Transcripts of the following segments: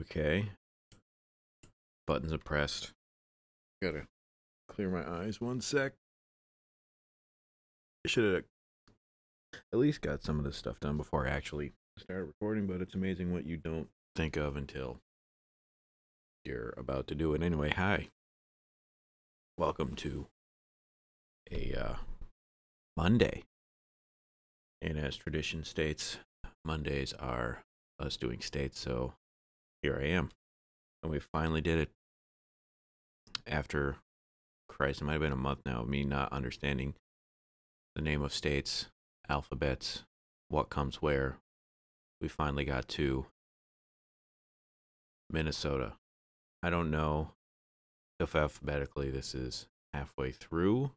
Okay. Buttons are pressed. Gotta clear my eyes one sec. I Should have at least got some of this stuff done before I actually start recording, but it's amazing what you don't think of until you're about to do it. Anyway, hi. Welcome to a uh, Monday. And as tradition states, Mondays are us doing states, so here I am. And we finally did it. After, Christ, it might have been a month now of me not understanding the name of states, alphabets, what comes where. We finally got to Minnesota. I don't know if alphabetically this is halfway through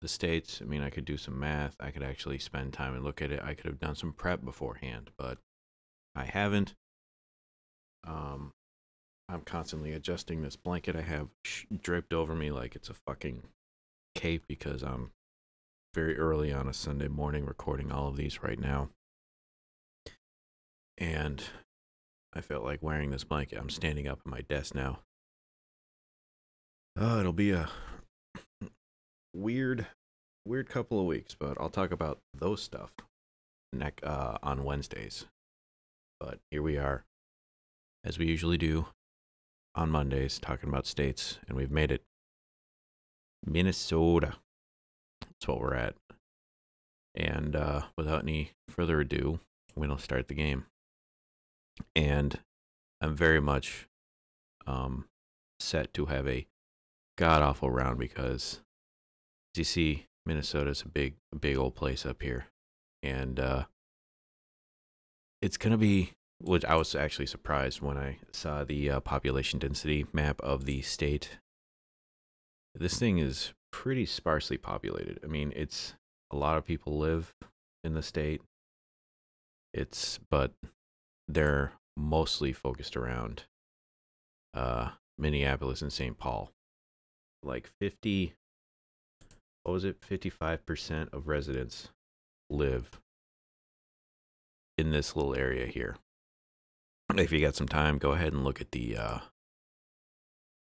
the states. I mean, I could do some math. I could actually spend time and look at it. I could have done some prep beforehand, but I haven't. Um, I'm constantly adjusting this blanket I have draped over me like it's a fucking cape because I'm very early on a Sunday morning recording all of these right now. And I felt like wearing this blanket. I'm standing up at my desk now. Oh, it'll be a weird, weird couple of weeks, but I'll talk about those stuff neck uh, on Wednesdays. But here we are, as we usually do on Mondays, talking about states, and we've made it. Minnesota. That's what we're at. And uh, without any further ado, to start the game. And I'm very much um, set to have a god awful round because, as you see, Minnesota's a big, big old place up here. And uh, it's going to be which I was actually surprised when I saw the uh, population density map of the state. This thing is pretty sparsely populated. I mean, it's a lot of people live in the state. It's but they're mostly focused around uh, Minneapolis and St. Paul. Like 50 what was it? 55% of residents live in this little area here if you got some time, go ahead and look at the uh,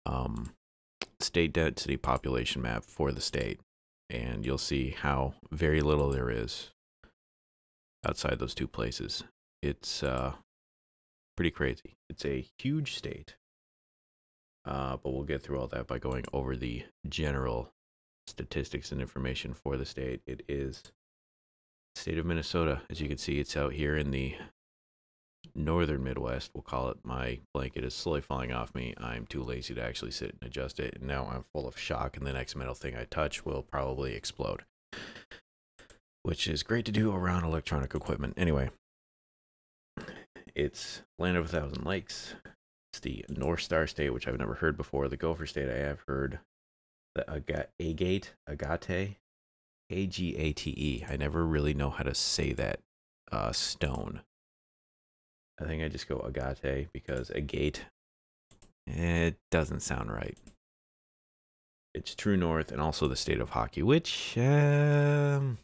um, state density population map for the state, and you'll see how very little there is outside those two places. It's uh, pretty crazy. It's a huge state, uh, but we'll get through all that by going over the general statistics and information for the state. It is state of Minnesota. As you can see, it's out here in the northern Midwest, we'll call it, my blanket is slowly falling off me. I'm too lazy to actually sit and adjust it. And now I'm full of shock, and the next metal thing I touch will probably explode. Which is great to do around electronic equipment. Anyway, it's Land of a Thousand Lakes. It's the North Star State, which I've never heard before. The Gopher State, I have heard. The Aga- Agate, Agate, A G A T E. I never really know how to say that uh, stone. I think I just go agate because agate, it doesn't sound right. It's true north and also the state of hockey, which um,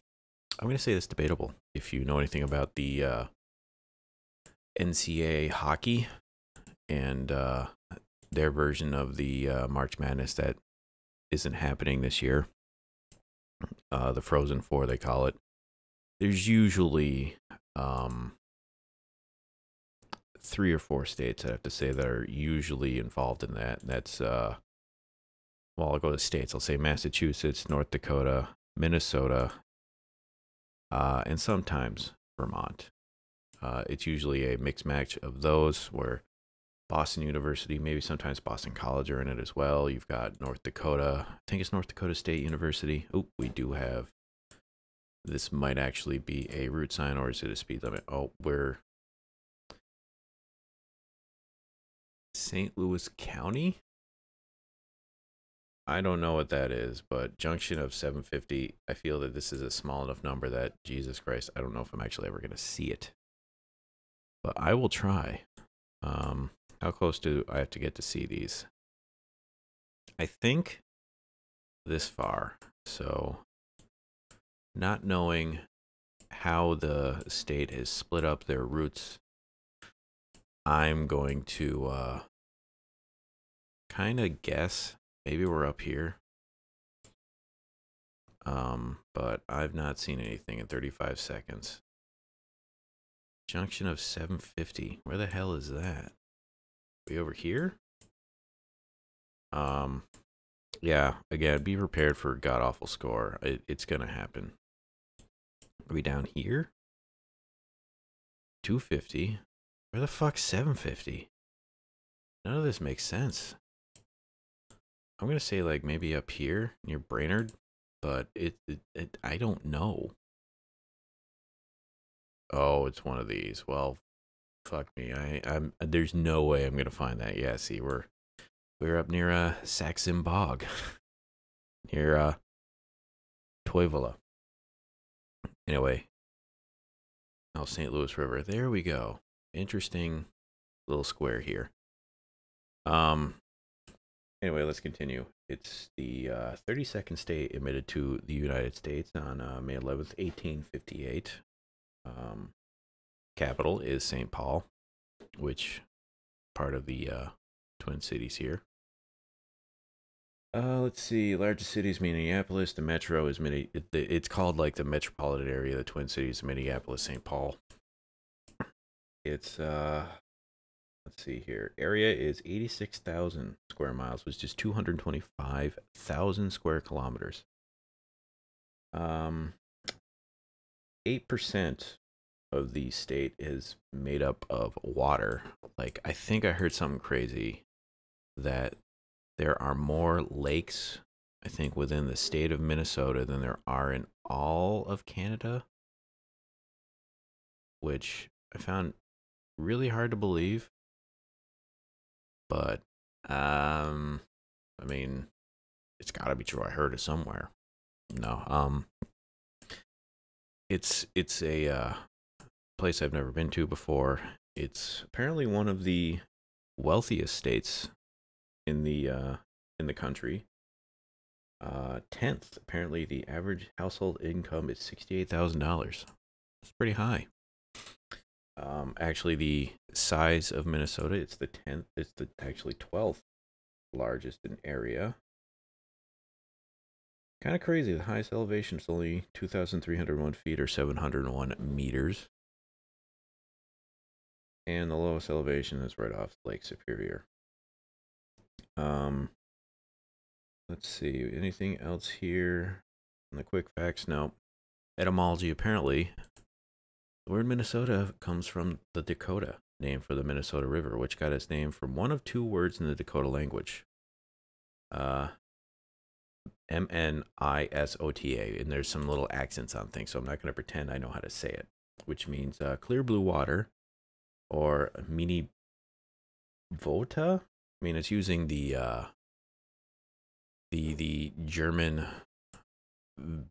I'm going to say is debatable. If you know anything about the uh, NCAA hockey and uh, their version of the uh, March Madness that isn't happening this year, uh, the Frozen Four, they call it. There's usually um, three or four states I have to say that are usually involved in that. That's uh well, I'll go to states. I'll say Massachusetts, North Dakota, Minnesota, uh, and sometimes Vermont. Uh, it's usually a mixed match of those where Boston University, maybe sometimes Boston College are in it as well. You've got North Dakota. I think it's North Dakota State University. Oh, we do have. This might actually be a route sign or is it a speed limit? Oh, we're St. Louis County. I don't know what that is, but junction of 750, I feel that this is a small enough number that Jesus Christ, I don't know if I'm actually ever going to see it. But I will try. Um, how close do I have to get to see these? I think this far. So, not knowing how the state has split up their routes I'm going to uh, kind of guess maybe we're up here. Um, but I've not seen anything in 35 seconds. Junction of 750. Where the hell is that? Be over here? Um, yeah. Again, be prepared for a god awful score. It, it's gonna happen. Are we down here? 250. Where the fuck's 750? None of this makes sense. I'm gonna say like maybe up here near Brainerd, but it, it, it I don't know. Oh, it's one of these. Well, fuck me. I I'm there's no way I'm gonna find that. Yeah, see, we're we're up near uh Sax-Zim Bog, near uh Toivola. Anyway, oh St. Louis River. There we go. Interesting little square here. Um. Anyway, let's continue. It's the uh, 32nd state admitted to the United States on uh, May 11th, 1858. Um, capital is St. Paul, which part of the uh, Twin Cities here. Uh, let's see. Largest cities: Minneapolis. The metro is mini. It, it's called like the metropolitan area, the Twin Cities: Minneapolis, St. Paul. It's uh, let's see here. Area is eighty-six thousand square miles, which is two hundred twenty-five thousand square kilometers. Um, eight percent of the state is made up of water. Like I think I heard something crazy that there are more lakes I think within the state of Minnesota than there are in all of Canada, which I found really hard to believe. But um I mean, it's got to be true. I heard it somewhere. No. Um it's it's a uh, place I've never been to before. It's apparently one of the wealthiest states in the uh, in the country. Uh, tenth, apparently the average household income is sixty-eight thousand dollars. It's pretty high. Um, actually, the size of Minnesota, it's the tenth. It's the actually twelfth largest in area. Kind of crazy. The highest elevation is only 2,301 feet or 701 meters. And the lowest elevation is right off Lake Superior. Um, let's see. Anything else here? In the quick facts? No. Etymology, apparently. The word Minnesota comes from the Dakota name for the Minnesota River, which got its name from one of two words in the Dakota language. Uh, M N I S O T A, and there's some little accents on things, so I'm not going to pretend I know how to say it, which means uh, clear blue water or mini vota. I mean, it's using the uh, the the German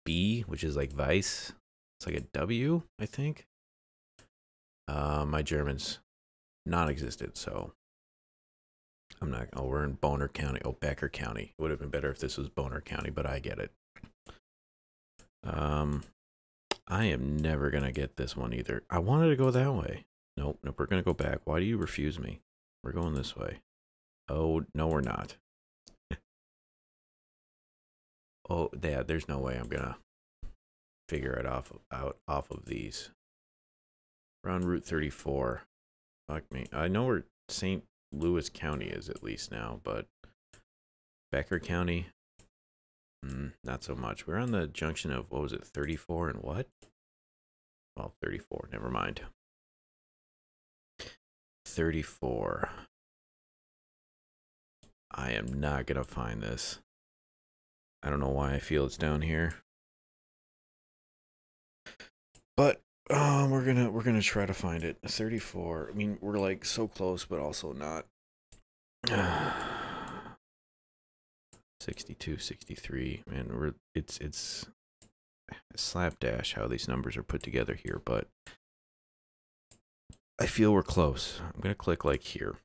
B, which is like Vice. It's like a W, I think. Uh, my German's non-existent, so I'm not. Oh, we're in Boner County. Oh, Becker County. It would have been better if this was Boner County, but I get it. Um, I am never gonna get this one either. I wanted to go that way. Nope, nope. We're gonna go back. Why do you refuse me? We're going this way. Oh no, we're not. oh, yeah. There's no way I'm gonna figure it off out off of these. On Route 34. Fuck me. I know where St. Louis County is at least now, but Becker County, mm, not so much. We're on the junction of what was it, 34 and what? Well, 34. Never mind. 34. I am not gonna find this. I don't know why I feel it's down here. But um, we're gonna we're gonna try to find it. 34. I mean, we're like so close, but also not. 62, 63. Man, we're it's it's slapdash how these numbers are put together here, but I feel we're close. I'm gonna click like here.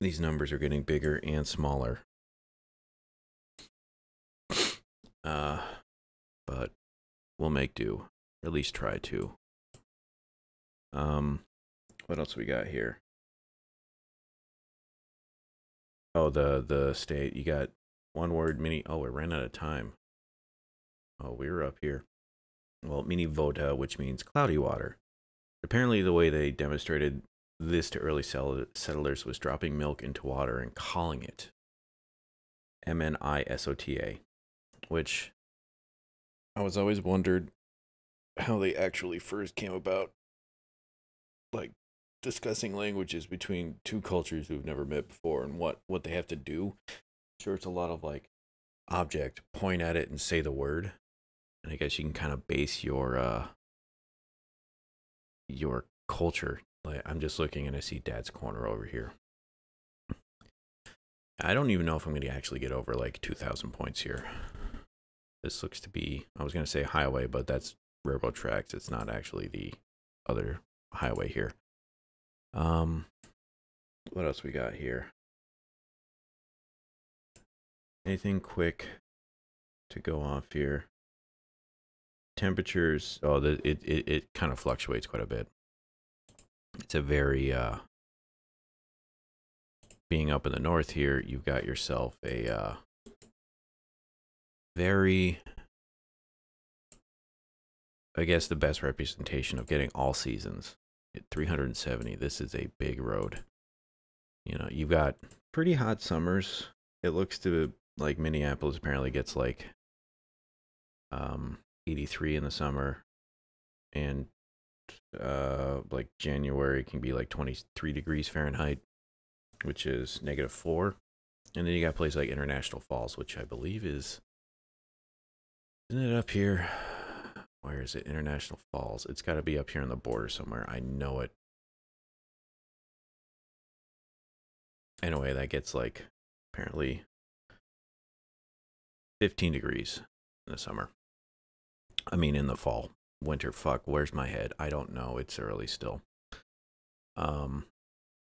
These numbers are getting bigger and smaller. Uh, but we'll make do at least try to. Um, what else we got here? Oh, the the state. You got one word mini. Oh, we ran out of time. Oh, we were up here. Well, mini vota, which means cloudy water. Apparently, the way they demonstrated this to early settlers was dropping milk into water and calling it M N I S O T A, which I was always wondered how they actually first came about. Like discussing languages between two cultures who've never met before and what what they have to do. Sure, it's a lot of like object, point at it and say the word, and I guess you can kind of base your uh your culture. Like I'm just looking and I see Dad's corner over here. I don't even know if I'm going to actually get over like 2,000 points here. This looks to be, I was going to say highway, but that's railroad tracks. It's not actually the other highway here. Um, what else we got here? Anything quick to go off here? Temperatures. Oh, the, it it it kind of fluctuates quite a bit. It's a very uh. Being up in the north here, you've got yourself a uh, very I guess the best representation of getting all seasons. At 370, this is a big road. You know, you've got pretty hot summers. It looks to like Minneapolis apparently gets like um 83 in the summer and uh like January can be like 23 degrees Fahrenheit, which is negative 4. And then you got places like International Falls, which I believe is isn't it up here? Where is it? International Falls. It's got to be up here on the border somewhere. I know it. Anyway, that gets like apparently 15 degrees in the summer. I mean, in the fall. Winter, fuck, where's my head? I don't know. It's early still. Um,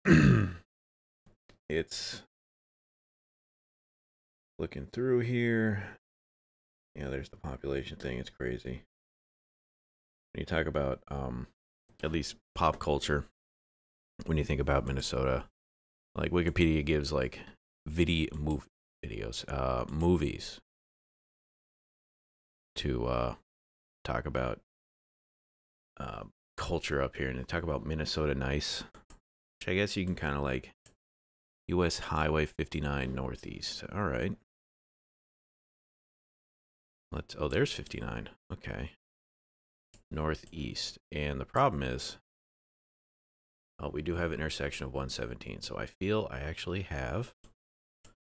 it's looking through here. Yeah, there's the population thing. It's crazy when you talk about um, at least pop culture, when you think about Minnesota, like Wikipedia gives like video move videos, uh, movies to uh, talk about uh, culture up here and talk about Minnesota nice, which I guess you can kind of like U.S. Highway 59 Northeast. All right. Let's. Oh, there's 59. Okay northeast. And the problem is, oh, we do have an intersection of 117. So I feel I actually have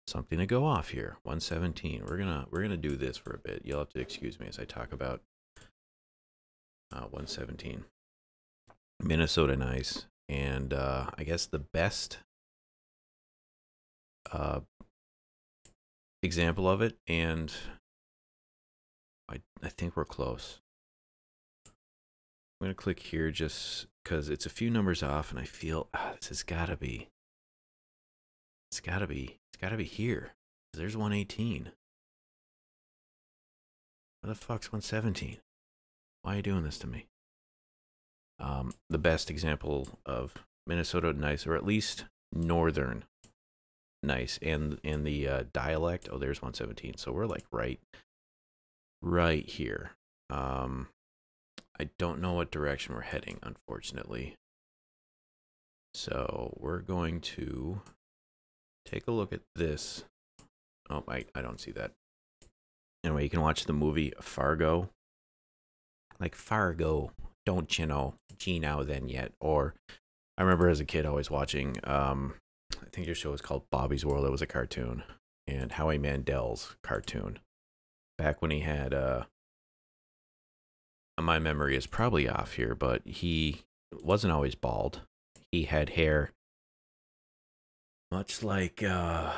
something to go off here. 117. We're gonna we're gonna do this for a bit. You'll have to excuse me as I talk about uh, 117. Minnesota nice. And uh, I guess the best uh, example of it, and I I think we're close. I'm going to click here just because it's a few numbers off and I feel ah, this has got to be, it's got to be, it's got to be here. There's 118. Where the fuck's 117? Why are you doing this to me? Um, the best example of Minnesota nice, or at least northern nice, and in the uh, dialect. Oh, there's 117. So we're like right, right here. Um, I don't know what direction we're heading, unfortunately. So we're going to take a look at this. Oh, I, I don't see that. Anyway, you can watch the movie Fargo. Like Fargo, don't you know? Gee now then yet. Or I remember as a kid always watching um I think your show was called Bobby's World. It was a cartoon. And Howie Mandel's cartoon. Back when he had uh my memory is probably off here, but he wasn't always bald. He had hair much like uh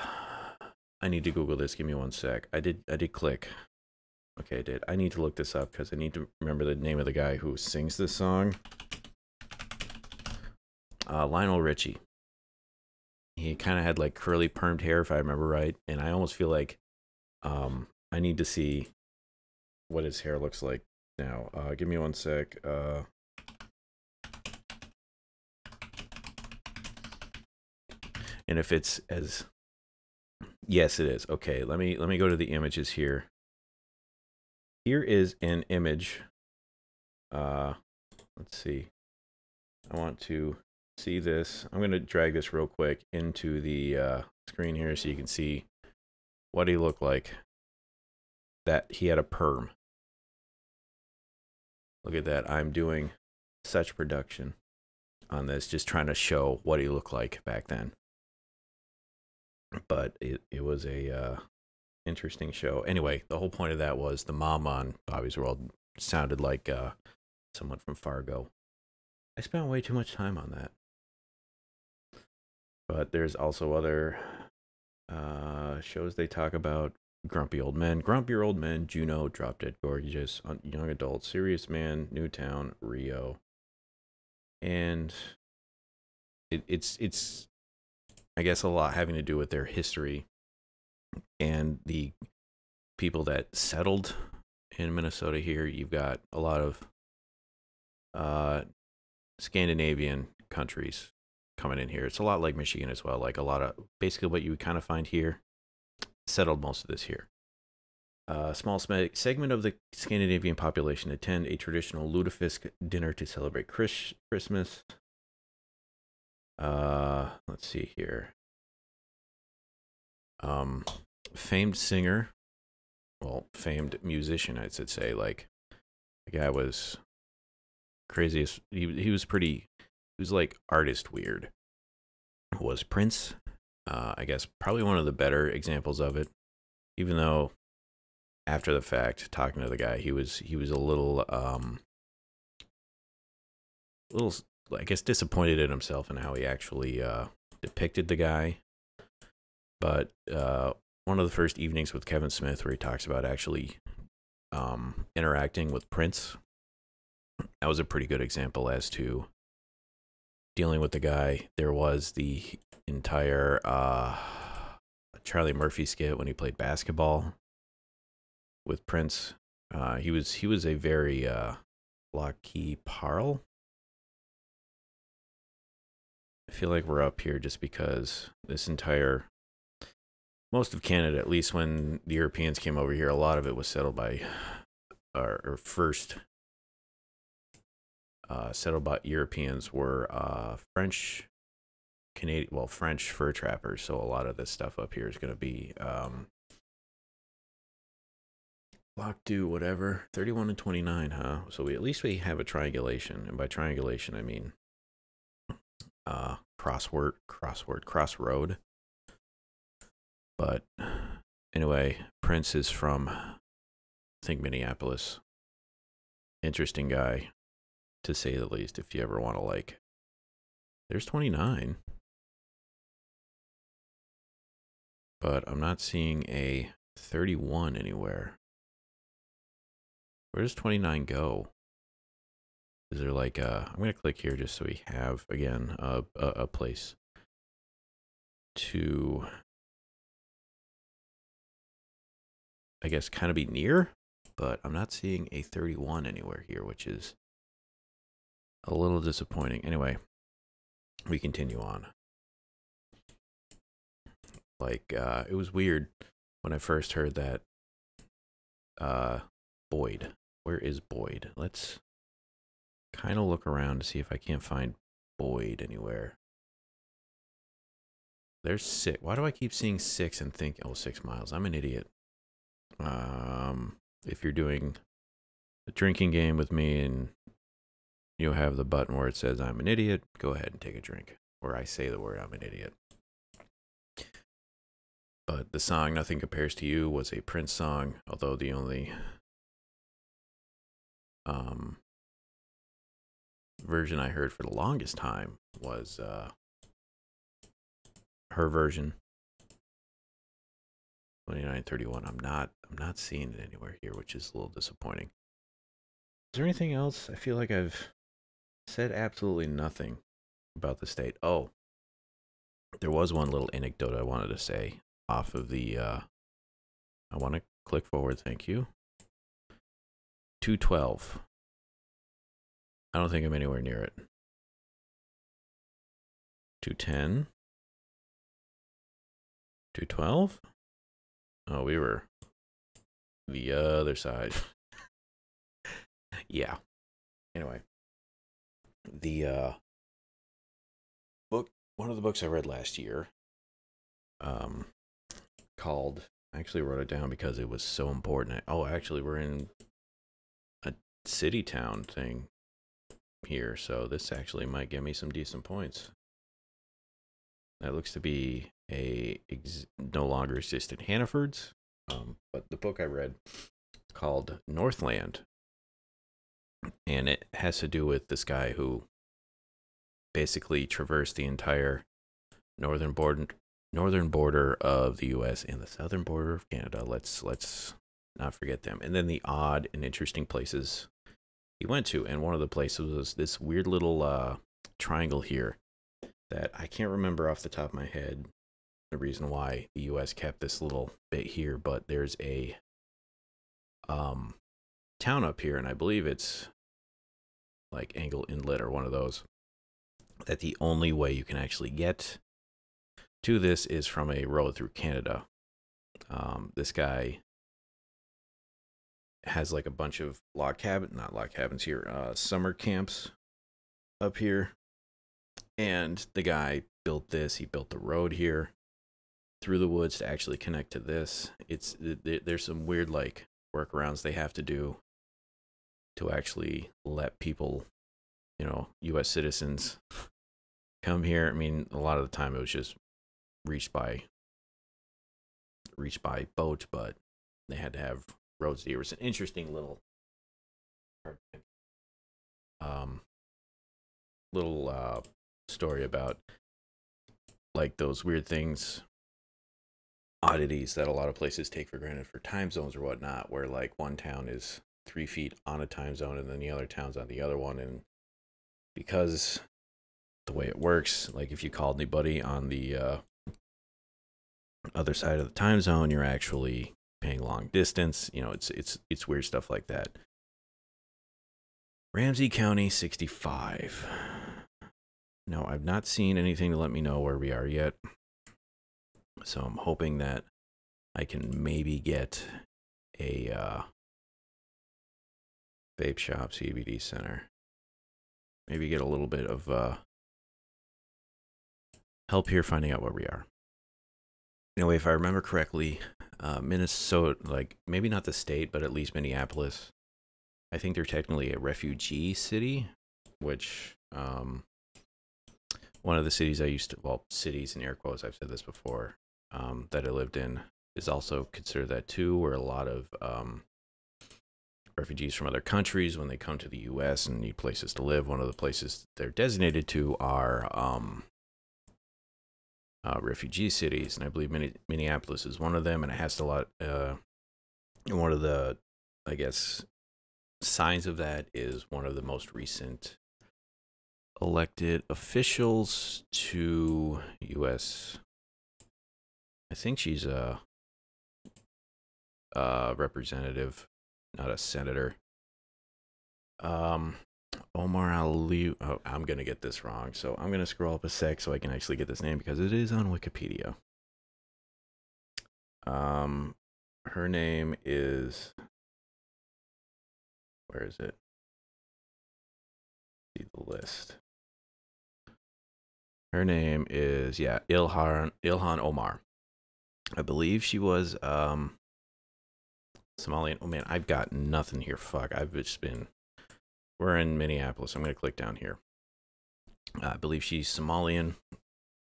I need to Google this. Give me one sec. I did I did click. Okay, I did. I need to look this up because I need to remember the name of the guy who sings this song. Uh, Lionel Richie. He kind of had like curly permed hair, if I remember right, and I almost feel like um, I need to see what his hair looks like now. Uh, give me one sec. Uh, And if it's as Yes, it is. Okay, let me let me go to the images here. Here is an image. Uh let's see. I want to see this. I'm going to drag this real quick into the uh, screen here so you can see what he looked like. That he had a perm. Look at that. I'm doing such production on this, just trying to show what he looked like back then. But it, it was a uh, interesting show. Anyway, the whole point of that was the mom on Bobby's World sounded like uh, someone from Fargo. I spent way too much time on that. But there's also other uh, shows they talk about Grumpy Old Men, Grumpy Old Men, Juno, Drop Dead Gorgeous, Young Adult, Serious Man, Newtown, Rio. And it, it's it's I guess a lot having to do with their history and the people that settled in Minnesota here. You've got a lot of uh, Scandinavian countries coming in here. It's a lot like Michigan as well. Like a lot of basically what you would kind of find here, settled most of this here. A small segment of the Scandinavian population attend a traditional lutefisk dinner to celebrate Chris- Christmas. Uh, let's see here. Um, famed singer, well, famed musician, I should say. Like, the guy was craziest. He he was pretty. He was like artist weird. Was Prince? Uh, I guess probably one of the better examples of it. Even though, after the fact, talking to the guy, he was he was a little um, little I guess disappointed in himself and how he actually uh, depicted the guy. But uh, one of the first evenings with Kevin Smith, where he talks about actually um, interacting with Prince that was a pretty good example as to dealing with the guy. There was the entire uh, Charlie Murphy skit when he played basketball with Prince. Uh, he was he was a very uh, Lac qui Parle. I feel like we're up here just because this entire most of Canada, at least when the Europeans came over here, a lot of it was settled by our, our first uh, settled by Europeans were uh, French, Canadian, well, French fur trappers. So a lot of this stuff up here is going to be um, lock do whatever 31 and 29 huh so we at least we have a triangulation and by triangulation i mean uh crossword crossword crossroad but anyway prince is from i think minneapolis interesting guy to say the least, if you ever want to like. There's 29. But I'm not seeing a 31 anywhere. Where does 29 go? Is there like a, I'm going to click here just so we have, again, a, a, a place to, I guess, kind of be near, but I'm not seeing a 31 anywhere here, which is a little disappointing. Anyway, we continue on. Like, uh, it was weird when I first heard that. Uh, Boyd. Where is Boyd? Let's kind of look around to see if I can't find Boyd anywhere. There's six. Why do I keep seeing six and think, oh, six miles? I'm an idiot. Um, if you're doing a drinking game with me and you have the button where it says I'm an idiot. Go ahead and take a drink. Or I say the word I'm an idiot. But the song Nothing Compares to You was a Prince song, although the only um, version I heard for the longest time was uh, her version. 2931. I'm not I'm not seeing it anywhere here, which is a little disappointing. Is there anything else? I feel like I've said absolutely nothing about the state. Oh, there was one little anecdote I wanted to say off of the. Uh, I want to click forward. Thank you. 212. I don't think I'm anywhere near it. 210. 212? Oh, we were the other side. yeah. Anyway, the uh book one of the books I read last year um called I actually wrote it down because it was so important. Oh, actually we're in a city town thing here, so this actually might give me some decent points. That looks to be a no longer existent Hannaford's, um, but the book I read called Northland, and it has to do with this guy who basically traversed the entire northern border northern border of the U.S. and the southern border of Canada. Let's let's not forget them, and then the odd and interesting places he went to, and one of the places was this weird little uh, triangle here that I can't remember off the top of my head the reason why the US kept this little bit here, but there's a um town up here and I believe it's like Angle Inlet or one of those that the only way you can actually get to this is from a road through Canada. Um, this guy has like a bunch of log cabin, not log cabins here, uh, summer camps up here and the guy built this. He built the road here through the woods to actually connect to this. It's there's some weird like workarounds they have to do to actually let people, you know, U.S. citizens come here. I mean, a lot of the time it was just reached by reached by boat, but they had to have roads. It was an interesting little um little uh story about like those weird things oddities that a lot of places take for granted for time zones or whatnot where like one town is three feet on a time zone and then the other town's on the other one and because the way it works like if you called anybody on the uh, other side of the time zone you're actually paying long distance you know it's it's it's weird stuff like that ramsey county 65 no, I've not seen anything to let me know where we are yet. So I'm hoping that I can maybe get a uh, vape shop CBD center. Maybe get a little bit of uh, help here finding out where we are. Anyway, if I remember correctly, uh, Minnesota, like maybe not the state, but at least Minneapolis, I think they're technically a refugee city, which um, one of the cities I used to, well, cities in air quotes, I've said this before, um, that I lived in is also considered that too, where a lot of um, refugees from other countries, when they come to the U.S. and need places to live, one of the places they're designated to are um, uh, refugee cities, and I believe Minneapolis is one of them, and it has a lot. Uh, one of the, I guess, signs of that is one of the most recent elected officials to U.S. I think she's a, a representative, not a senator. Um, Omar Ali. Oh, I'm gonna get this wrong, so I'm gonna scroll up a sec so I can actually get this name because it is on Wikipedia. Um, her name is. Where is it? See the list. Her name is yeah Ilhan Ilhan Omar. I believe she was um Somalian. Oh man, I've got nothing here. Fuck, I've just been. We're in Minneapolis. I'm gonna click down here. Uh, I believe she's Somalian.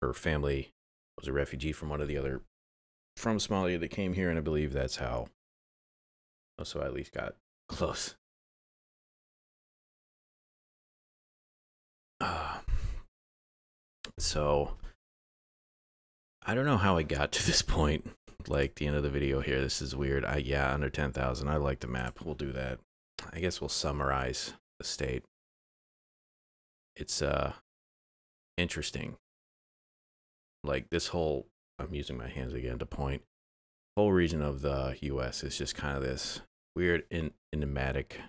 Her family was a refugee from one of the other from Somalia that came here, and I believe that's how. So I at least got close. Uh, so I don't know how I got to this point. Like the end of the video here. This is weird. I yeah, under 10,000. I like the map. We'll do that. I guess we'll summarize state. It's uh interesting. Like this whole I'm using my hands again to point. Whole region of the US is just kind of this weird enigmatic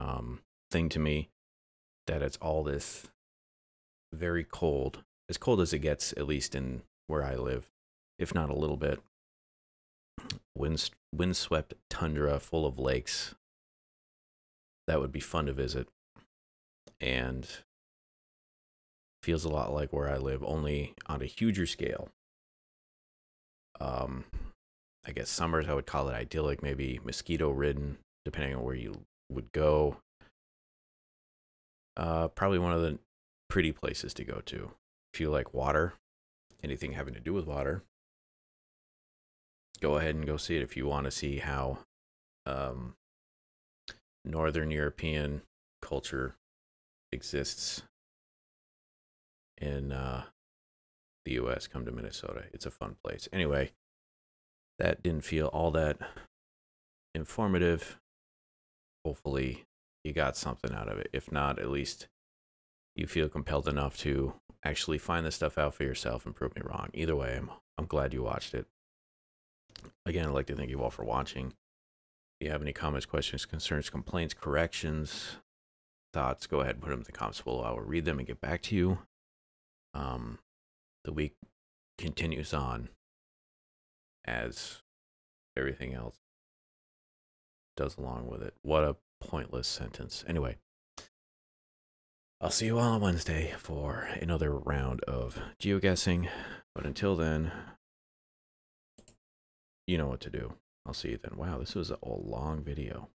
um thing to me that it's all this very cold, as cold as it gets, at least in where I live. if not a little bit. Wind windswept tundra full of lakes. That would be fun to visit. And feels a lot like where I live, only on a huger scale. Um, I guess summers I would call it idyllic, maybe mosquito ridden, depending on where you would go. Uh, probably one of the pretty places to go to. If you like water, anything having to do with water, go ahead and go see it if you want to see how um, Northern European culture exists in uh, the U.S. Come to Minnesota. It's a fun place. Anyway, that didn't feel all that informative. Hopefully, you got something out of it. If not, at least you feel compelled enough to actually find this stuff out for yourself and prove me wrong. Either way, I'm I'm glad you watched it. Again, I'd like to thank you all for watching. If you have any comments, questions, concerns, complaints, corrections, thoughts, go ahead and put them in the comments below. I will read them and get back to you. Um, the week continues on as everything else does along with it. What a pointless sentence. Anyway, I'll see you all on Wednesday for another round of geoguessing. But until then, you know what to do. I'll see you then. Wow, this was a long video.